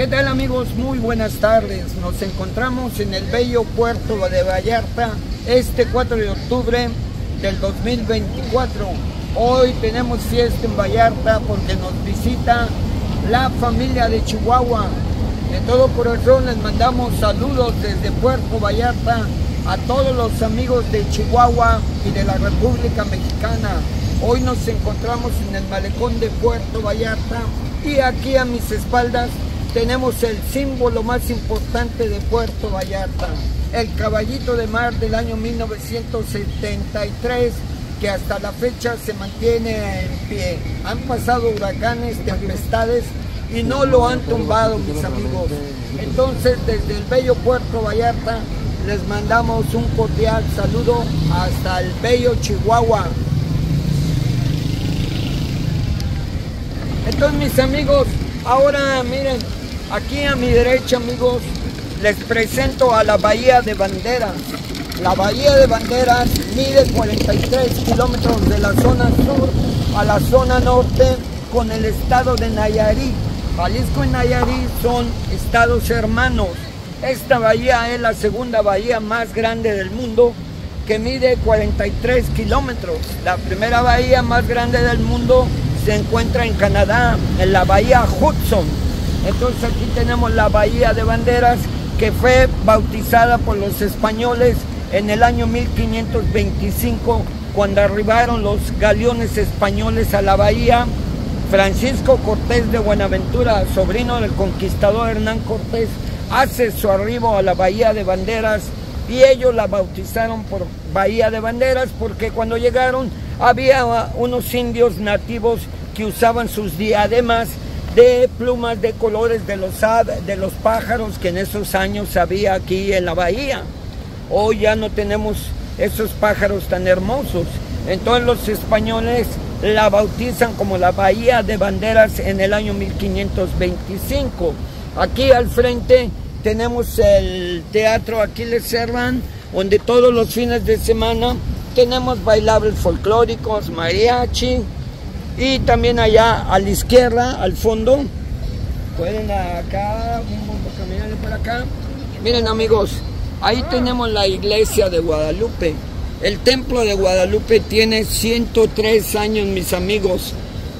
¿Qué tal amigos? Muy buenas tardes. Nos encontramos en el bello puerto de Vallarta este 4 de octubre del 2024. Hoy tenemos fiesta en Vallarta porque nos visita la familia de Chihuahua. De todo corazón les mandamos saludos desde Puerto Vallarta a todos los amigos de Chihuahua y de la República Mexicana. Hoy nos encontramos en el malecón de Puerto Vallarta y aquí a mis espaldas tenemos el símbolo más importante de Puerto Vallarta, el caballito de mar del año 1973 que hasta la fecha se mantiene en pie. Han pasado huracanes, tempestades y no lo han tumbado mis amigos. Entonces desde el bello Puerto Vallarta les mandamos un cordial saludo hasta el bello Chihuahua. Entonces mis amigos, ahora miren, Aquí a mi derecha, amigos, les presento a la Bahía de Banderas. La Bahía de Banderas mide 43 kilómetros de la zona sur a la zona norte con el estado de Nayarit. Jalisco y Nayarit son estados hermanos. Esta bahía es la segunda bahía más grande del mundo que mide 43 kilómetros. La primera bahía más grande del mundo se encuentra en Canadá, en la bahía Hudson. Entonces aquí tenemos la Bahía de Banderas que fue bautizada por los españoles en el año 1525 cuando arribaron los galeones españoles a la bahía. Francisco Cortés de Buenaventura, sobrino del conquistador Hernán Cortés, hace su arribo a la Bahía de Banderas y ellos la bautizaron por Bahía de Banderas porque cuando llegaron había unos indios nativos que usaban sus diademas de plumas de colores de los, de los pájaros que en esos años había aquí en la bahía. Hoy ya no tenemos esos pájaros tan hermosos. Entonces los españoles la bautizan como la Bahía de Banderas en el año 1525. Aquí al frente tenemos el Teatro Aquiles Serrán, donde todos los fines de semana tenemos bailables folclóricos, mariachi, y también allá a la izquierda, al fondo, pueden acá, caminar por acá. Miren amigos, ahí tenemos la iglesia de Guadalupe. El templo de Guadalupe tiene 103 años, mis amigos,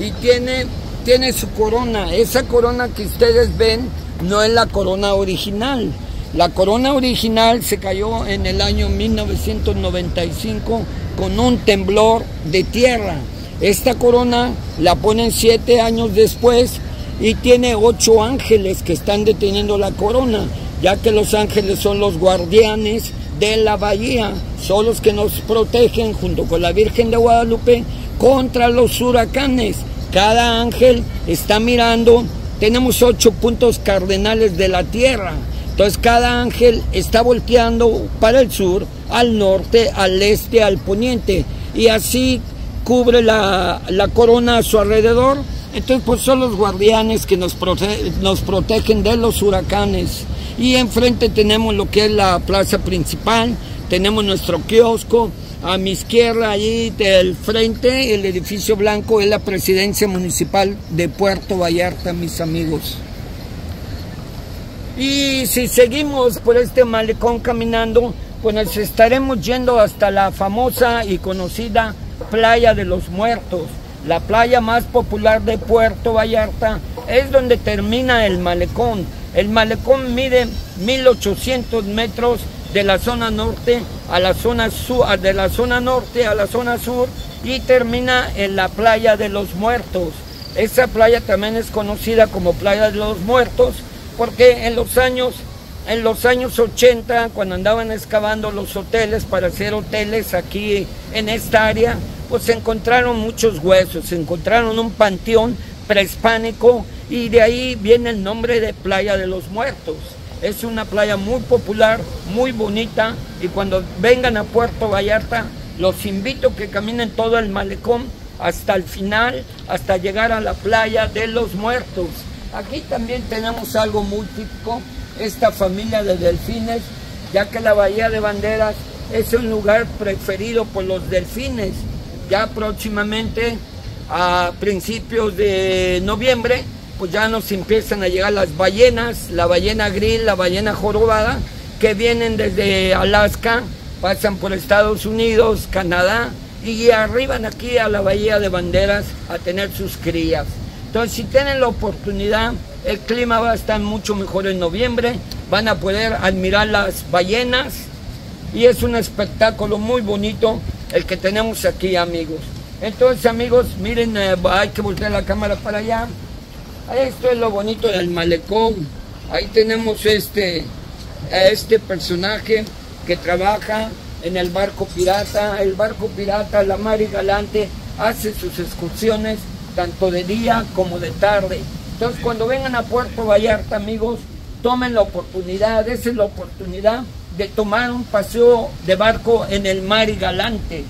y tiene, tiene su corona. Esa corona que ustedes ven no es la corona original. La corona original se cayó en el año 1995 con un temblor de tierra. Esta corona la ponen siete años después y tiene ocho ángeles que están deteniendo la corona, ya que los ángeles son los guardianes de la bahía, son los que nos protegen junto con la Virgen de Guadalupe contra los huracanes. Cada ángel está mirando, tenemos ocho puntos cardenales de la tierra, entonces cada ángel está volteando para el sur, al norte, al este, al poniente, y así cubre la, corona a su alrededor. Entonces, pues son los guardianes que nos, nos protegen de los huracanes. Y enfrente tenemos lo que es la plaza principal, tenemos nuestro kiosco. A mi izquierda, allí del frente, el edificio blanco es la presidencia municipal de Puerto Vallarta, mis amigos. Y si seguimos por este malecón caminando, pues estaremos yendo hasta la famosa y conocida Playa de los Muertos, la playa más popular de Puerto Vallarta, es donde termina el malecón. El malecón mide 1800 metros de la zona norte a la zona sur, de la zona norte a la zona sur y termina en la playa de los muertos. Esa playa también es conocida como playa de los muertos porque en los años en los años 80 cuando andaban excavando los hoteles para hacer hoteles aquí en esta área pues se encontraron muchos huesos, se encontraron un panteón prehispánico y de ahí viene el nombre de Playa de los Muertos. Es una playa muy popular, muy bonita y cuando vengan a Puerto Vallarta los invito a que caminen todo el malecón hasta el final, hasta llegar a la playa de los muertos. Aquí también tenemos algo muy típico, esta familia de delfines, ya que la Bahía de Banderas es un lugar preferido por los delfines ya próximamente a principios de noviembre pues ya nos empiezan a llegar las ballenas, la ballena grill, la ballena jorobada, que vienen desde Alaska, pasan por Estados Unidos, Canadá, y arriban aquí a la Bahía de Banderas a tener sus crías. Entonces, si tienen la oportunidad, el clima va a estar mucho mejor en noviembre, van a poder admirar las ballenas y es un espectáculo muy bonito el que tenemos aquí, amigos. Entonces, amigos, miren, eh, hay que voltear la cámara para allá. Esto es lo bonito del malecón. Ahí tenemos este, este personaje que trabaja en el barco pirata. El barco pirata, la mar y galante, hace sus excursiones tanto de día como de tarde. Entonces, cuando vengan a Puerto Vallarta, amigos, tomen la oportunidad, esa es la oportunidad de tomar un paseo de barco en el mar y galante.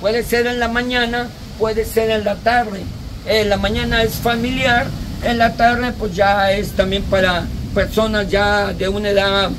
Puede ser en la mañana, puede ser en la tarde. En la mañana es familiar, en la tarde pues ya es también para personas ya de una edad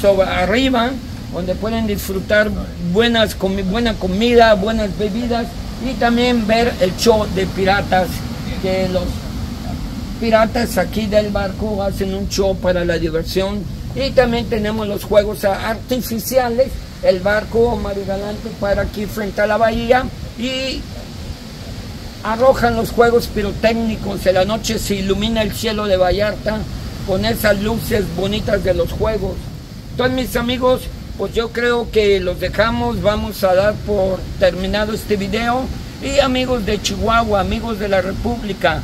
sobre arriba, donde pueden disfrutar buenas buena comida, buenas bebidas y también ver el show de piratas, que los piratas aquí del barco hacen un show para la diversión. Y también tenemos los juegos artificiales, el barco Marigalante para aquí frente a la bahía. Y arrojan los juegos pirotécnicos, en la noche. Se ilumina el cielo de Vallarta con esas luces bonitas de los juegos. Entonces mis amigos, pues yo creo que los dejamos, vamos a dar por terminado este video. Y amigos de Chihuahua, amigos de la República,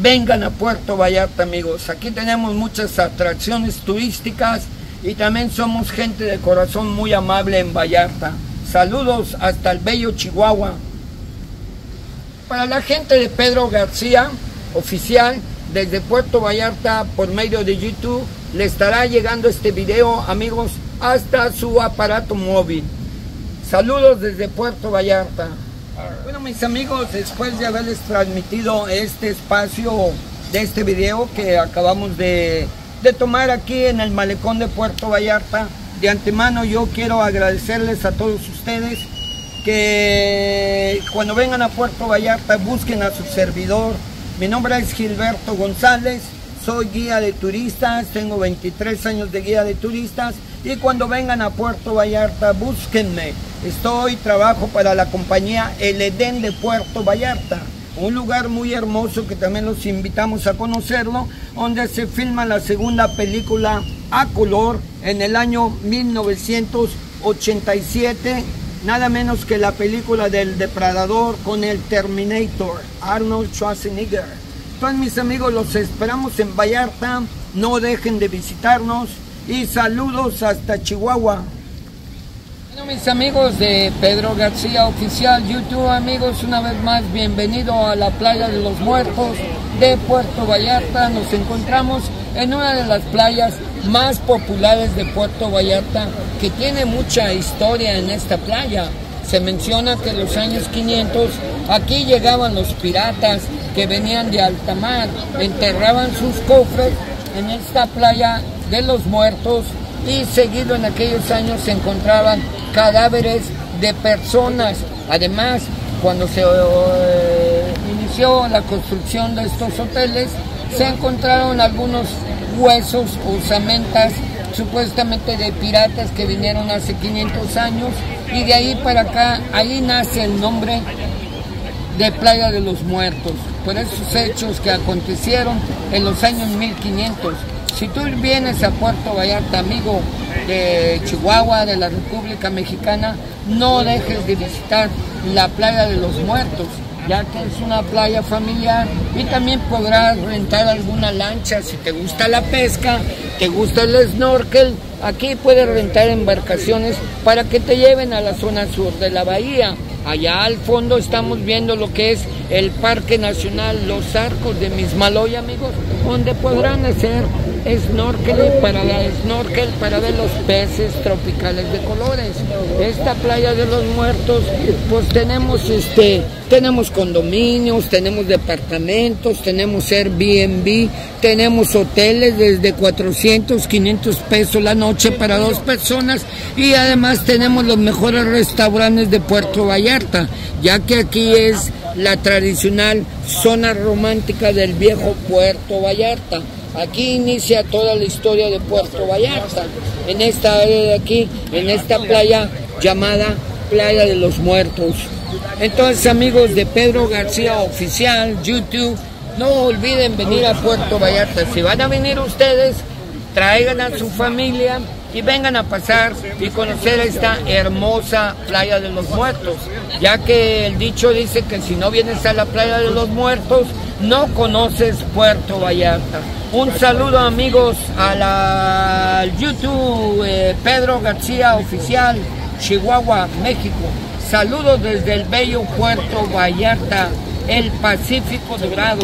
vengan a Puerto Vallarta amigos. Aquí tenemos muchas atracciones turísticas y también somos gente de corazón muy amable en Vallarta. Saludos hasta el bello Chihuahua. Para la gente de Pedro García, oficial, desde Puerto Vallarta por medio de YouTube, le estará llegando este video, amigos, hasta su aparato móvil. Saludos desde Puerto Vallarta. Bueno, mis amigos, después de haberles transmitido este espacio de este video que acabamos de, tomar aquí en el malecón de Puerto Vallarta, de antemano yo quiero agradecerles a todos ustedes que cuando vengan a Puerto Vallarta busquen a su servidor. Mi nombre es Gilberto González, soy guía de turistas, tengo 23 años de guía de turistas y cuando vengan a Puerto Vallarta búsquenme. Estoy, trabajo para la compañía El Edén de Puerto Vallarta, un lugar muy hermoso que también los invitamos a conocerlo, donde se filma la segunda película a color en el año 1987 nada menos que la película del depredador con el Terminator, Arnold Schwarzenegger. Entonces mis amigos, los esperamos en Vallarta, no dejen de visitarnos y saludos hasta Chihuahua. Bueno mis amigos de Pedro García Oficial YouTube, amigos, una vez más bienvenido a la playa de los muertos de Puerto Vallarta. Nos encontramos en una de las playas más populares de Puerto Vallarta, que tiene mucha historia en esta playa. Se menciona que en los años 500 aquí llegaban los piratas que venían de alta mar, enterraban sus cofres en esta playa de los muertos y seguido en aquellos años se encontraban cadáveres de personas. Además, cuando se eh, inició la construcción de estos hoteles, se encontraron algunos huesos o osamentas supuestamente de piratas que vinieron hace 500 años y de ahí para acá, ahí nace el nombre de Playa de los Muertos, por esos hechos que acontecieron en los años 1500. Si tú vienes a Puerto Vallarta, amigo de Chihuahua, de la República Mexicana, no dejes de visitar la Playa de los Muertos ya que es una playa familiar y también podrás rentar alguna lancha si te gusta la pesca, te gusta el snorkel, aquí puedes rentar embarcaciones para que te lleven a la zona sur de la bahía. Allá al fondo estamos viendo lo que es el Parque Nacional Los Arcos de Mismaloy, amigos, donde podrán hacer snorkel para snorkel para ver los peces tropicales de colores. Esta playa de los muertos, pues tenemos este, tenemos condominios, tenemos departamentos, tenemos Airbnb, tenemos hoteles desde 400, 500 pesos la noche para dos personas y además tenemos los mejores restaurantes de Puerto Vallarta, ya que aquí es la tradicional zona romántica del viejo Puerto Vallarta. Aquí inicia toda la historia de Puerto Vallarta, en esta área de aquí, en esta playa llamada Playa de los Muertos. Entonces amigos de Pedro García Oficial, YouTube, no olviden venir a Puerto Vallarta. Si van a venir ustedes, traigan a su familia y vengan a pasar y conocer esta hermosa playa de los muertos, ya que el dicho dice que si no vienes a la playa de los muertos, no conoces Puerto Vallarta. Un saludo amigos a la YouTube eh, Pedro García Oficial, Chihuahua, México. Saludos desde el bello Puerto Vallarta, el Pacífico Dorado.